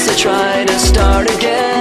to try to start again.